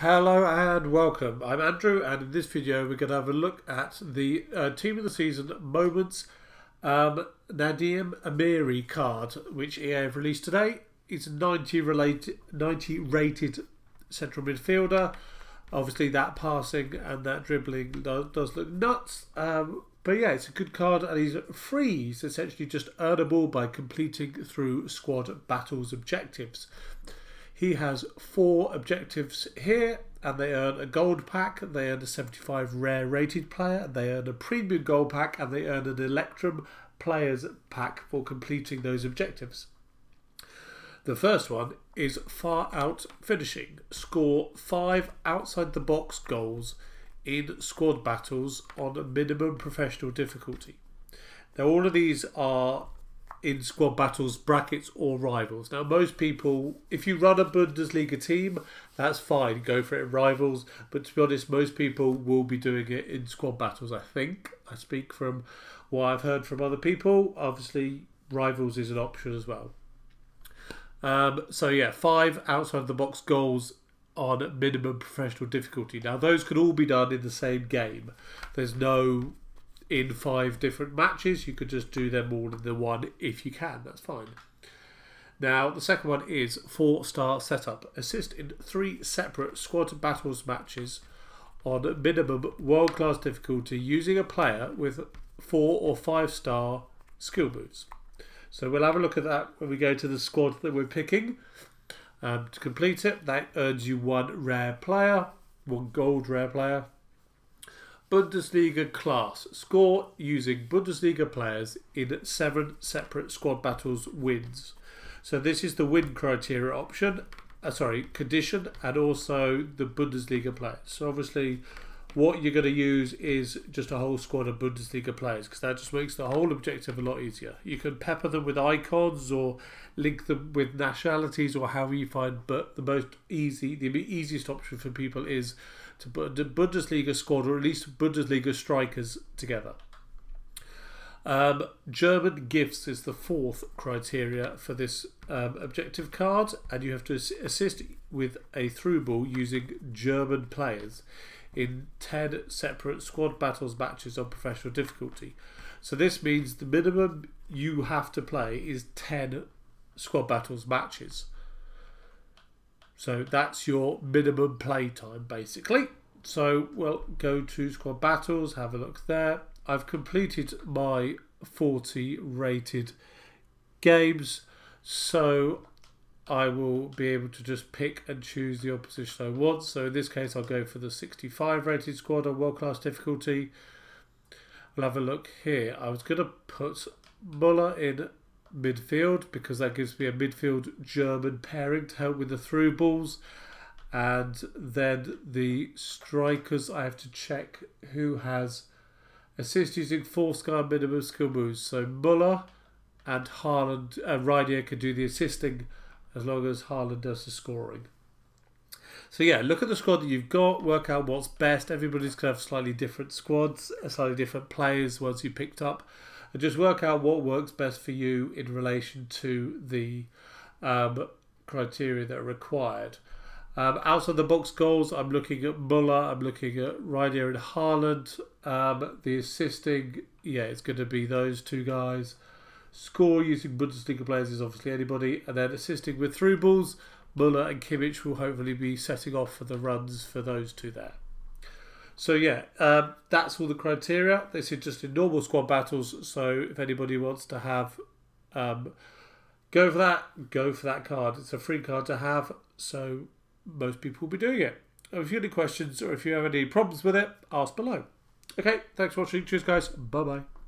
Hello and welcome. I'm Andrew, and in this video, we're going to have a look at the uh, Team of the Season Moments um, Nadiem Amiri card, which EA have released today. It's a 90, related, 90 rated central midfielder. Obviously, that passing and that dribbling does, does look nuts. Um, but yeah, it's a good card, and he's free. He's essentially just earnable by completing through squad battles objectives. He has four objectives here, and they earn a gold pack, they earn a 75 rare rated player, they earn a premium gold pack, and they earn an Electrum players pack for completing those objectives. The first one is far out finishing. Score five outside the box goals in squad battles on minimum professional difficulty. Now, all of these are in squad battles, brackets, or rivals. Now, most people, if you run a Bundesliga team, that's fine, go for it in rivals. But to be honest, most people will be doing it in squad battles, I think. I speak from what I've heard from other people. Obviously, rivals is an option as well. Um, so, yeah, five outside the box goals on minimum professional difficulty. Now, those could all be done in the same game. There's no in five different matches. You could just do them all in the one if you can. That's fine. Now, the second one is four star setup. Assist in three separate squad battles matches on minimum world class difficulty using a player with four or five star skill moves. So we'll have a look at that when we go to the squad that we're picking. Um, to complete it, that earns you one rare player, one gold rare player, Bundesliga class. Score using Bundesliga players in seven separate squad battles wins. So this is the win criteria option, uh, sorry, condition, and also the Bundesliga players. So obviously what you're going to use is just a whole squad of Bundesliga players because that just makes the whole objective a lot easier. You can pepper them with icons or link them with nationalities or however you find, but the most easy, the easiest option for people is to put the Bundesliga squad or at least Bundesliga strikers together. Um, German gifts is the fourth criteria for this um, objective card, and you have to assist with a through ball using German players in 10 separate squad battles matches on professional difficulty. So this means the minimum you have to play is 10 squad battles matches. So that's your minimum play time basically. So we'll go to squad battles, have a look there. I've completed my 40 rated games. So I will be able to just pick and choose the opposition I want. So in this case, I'll go for the 65 rated squad on world class difficulty. We'll have a look here. I was going to put Muller in midfield because that gives me a midfield German pairing to help with the through balls. And then the strikers, I have to check who has assist using four star minimum skill moves. So Muller and Haaland, uh, Rydier can do the assisting as long as Haaland does the scoring. So yeah, look at the squad that you've got, work out what's best. Everybody's going to have slightly different squads, slightly different players once you picked up and just work out what works best for you in relation to the um, criteria that are required. Um, outside the box goals, I'm looking at Muller, I'm looking at Rydier and Haaland. Um, the assisting, yeah, it's going to be those two guys. Score using Bundesliga players is obviously anybody. And then assisting with through balls, Muller and Kimmich will hopefully be setting off for the runs for those two there. So yeah, um, that's all the criteria. This is just in normal squad battles. So if anybody wants to have, um, go for that. Go for that card. It's a free card to have. So most people will be doing it. If you have any questions or if you have any problems with it, ask below. Okay, thanks for watching. Cheers, guys. Bye bye.